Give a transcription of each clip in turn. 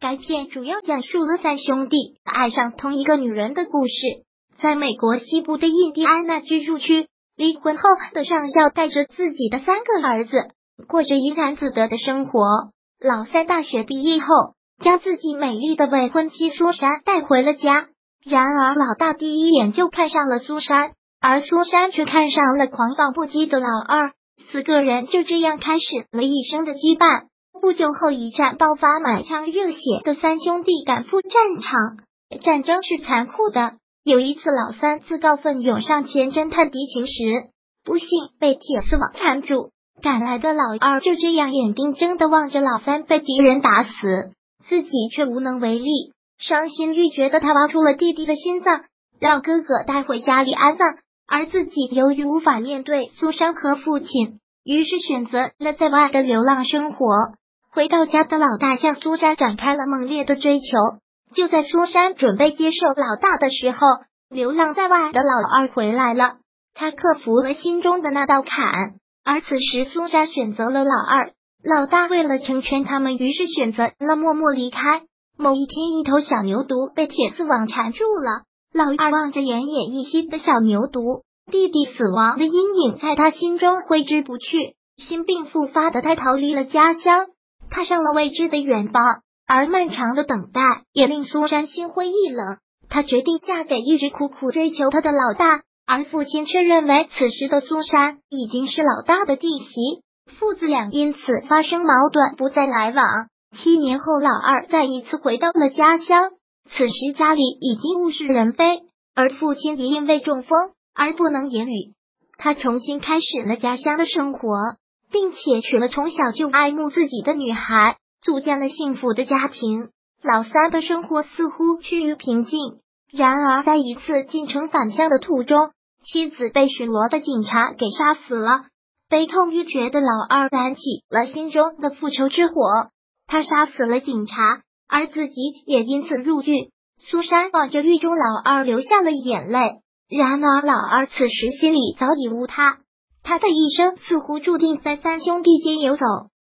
该片主要讲述了三兄弟爱上同一个女人的故事。在美国西部的印第安纳居住区，离婚后的上校带着自己的三个儿子，过着怡然自得的生活。老三大学毕业后，将自己美丽的未婚妻苏珊带回了家。然而，老大第一眼就看上了苏珊，而苏珊却看上了狂放不羁的老二。四个人就这样开始了一生的羁绊。不久后，一战爆发，满腔热血的三兄弟赶赴战场。战争是残酷的。有一次，老三自告奋勇上前侦探敌情时，不幸被铁丝网缠住。赶来的老二就这样眼睁睁的望着老三被敌人打死，自己却无能为力。伤心欲绝的他挖出了弟弟的心脏，让哥哥带回家里安葬，而自己由于无法面对苏珊和父亲，于是选择了在外的流浪生活。回到家的老大向苏珊展开了猛烈的追求。就在苏珊准备接受老大的时候，流浪在外的老二回来了。他克服了心中的那道坎，而此时苏珊选择了老二。老大为了成全他们，于是选择了默默离开。某一天，一头小牛犊被铁丝网缠住了。老二望着奄奄一息的小牛犊，弟弟死亡的阴影在他心中挥之不去。心病复发的他逃离了家乡，踏上了未知的远方。而漫长的等待也令苏珊心灰意冷。她决定嫁给一直苦苦追求她的老大，而父亲却认为此时的苏珊已经是老大的弟媳，父子俩因此发生矛盾，不再来往。七年后，老二再一次回到了家乡。此时家里已经物是人非，而父亲也因为中风而不能言语。他重新开始了家乡的生活，并且娶了从小就爱慕自己的女孩，组建了幸福的家庭。老三的生活似乎趋于平静。然而，在一次进城返乡的途中，妻子被巡逻的警察给杀死了。悲痛欲绝的老二燃起了心中的复仇之火。他杀死了警察，而自己也因此入狱。苏珊望着狱中老二，流下了眼泪。然而，老二此时心里早已无他，他的一生似乎注定在三兄弟间游走，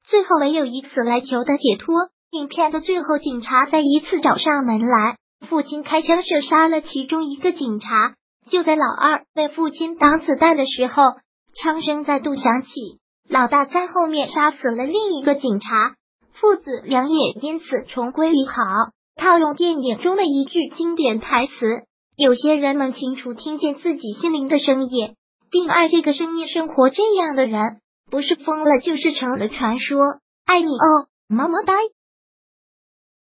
最后唯有以此来求得解脱。影片的最后，警察再一次找上门来，父亲开枪射杀了其中一个警察。就在老二被父亲挡子弹的时候，枪声再度响起，老大在后面杀死了另一个警察。父子俩也因此重归于好。套用电影中的一句经典台词：“有些人能清楚听见自己心灵的声音，并爱这个深夜生活。这样的人，不是疯了，就是成了传说。”爱你哦，么么哒。